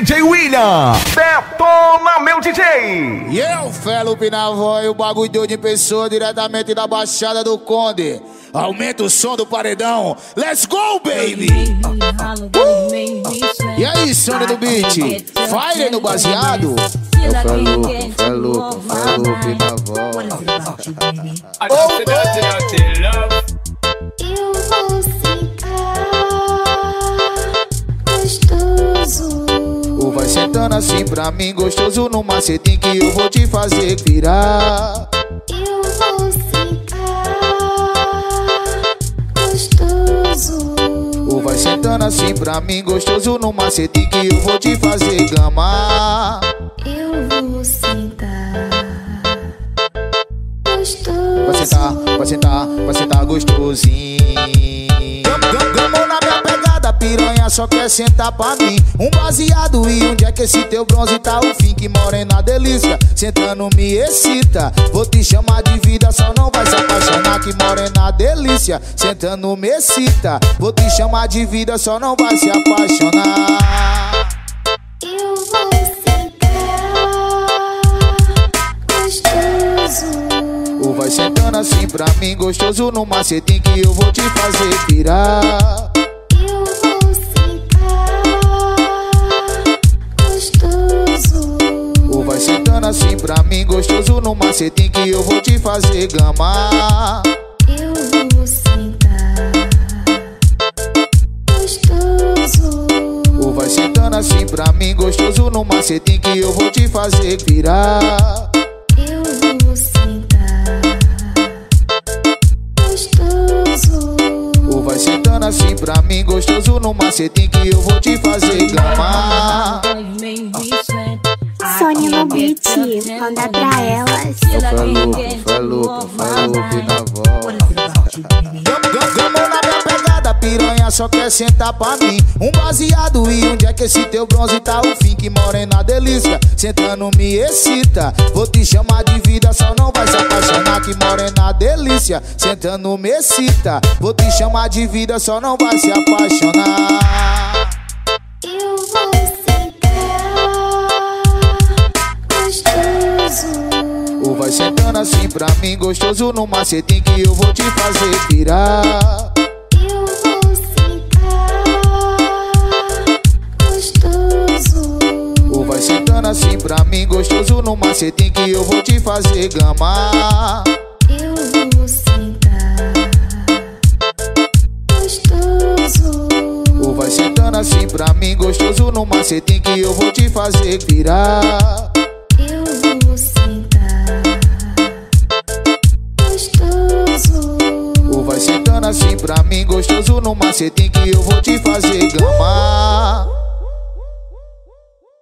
DJ William. Detona meu DJ. E eu, Felupe na voz, o bagulho de pessoa diretamente da Baixada do Conde. Aumenta o som do paredão. Let's go, baby! E aí, Sônia do beat? Fire no baseado? Eu Felupe, Felupe, Felupe na vai sentando assim pra mim, gostoso no macetinho que eu vou te fazer virar. Eu vou ficar gostoso. Ou vai sentando assim pra mim, gostoso no macetinho que eu vou te fazer gamar. Eu vou sentar gostoso. Vai sentar, vai sentar, vai sentar gostosinho. Gamou na piranha só quer sentar pra mim. Um baseado e onde é que esse teu bronze tá o fim? Que morena delícia, sentando me excita. Vou te chamar de vida, só não vai se apaixonar. Que morena delícia, sentando me excita. Vou te chamar de vida, só não vai se apaixonar. Eu vou sentar gostoso. Ou vai sentando assim pra mim, gostoso no macetinho que eu vou te fazer virar. Vai sentando assim pra mim, gostoso no macetinho que eu vou te fazer gamar. Eu vou sentar gostoso. Ou vai sentando assim pra mim, gostoso no macetinho que eu vou te fazer virar. Eu vou sentar gostoso. Ou vai sentando assim pra mim, gostoso no macetinho que eu vou te fazer gamar. Sônia no beat, manda pra elas. Eu Felupe, Felupe, Felupe na voz. Gamou na minha pegada, piranha só quer sentar pra mim. Um baseado e onde é que esse teu bronze tá o fim? Que morena delícia, sentando me excita. Vou te chamar de vida, só não vai se apaixonar. Que morena delícia, sentando me excita. Vou te chamar de vida, só não vai se apaixonar. Ou vai sentando assim pra mim, gostoso no macetinho que eu vou te fazer virar. Eu vou sentar gostoso. Ou vai sentando assim pra mim, gostoso no macetinho que eu vou te fazer gamar. Eu vou sentar gostoso. Ou vai sentando assim pra mim, gostoso no macetinho que eu vou te fazer virar. Eu vou pra mim, gostoso no macetinho que eu vou te fazer gamar.